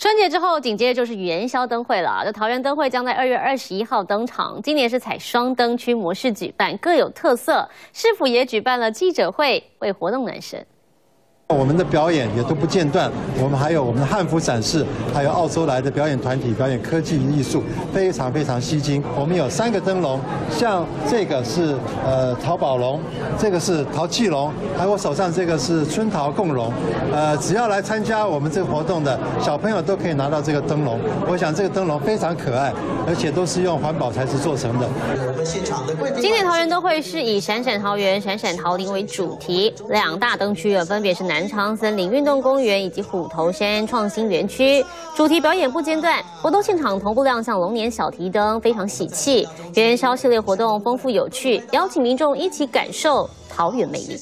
春节之后，紧接着就是元宵灯会了。这桃园灯会将在二月二十一号登场，今年是采双灯区模式举办，各有特色。市府也举办了记者会，为活动暖身。我们的表演也都不间断，我们还有我们的汉服展示，还有澳洲来的表演团体表演科技艺术，非常非常吸睛。我们有三个灯笼，像这个是呃淘宝龙，这个是淘气龙，还有我手上这个是春桃共荣。呃，只要来参加我们这个活动的小朋友都可以拿到这个灯笼。我想这个灯笼非常可爱，而且都是用环保材质做成的。今年桃园灯会是以闪闪桃园、闪闪桃林为主题，两大灯区啊分别是南。南昌森林运动公园以及虎头山创新园区主题表演不间断，活动现场同步亮相龙年小提灯，非常喜气。元宵系列活动丰富有趣，邀请民众一起感受桃园魅力。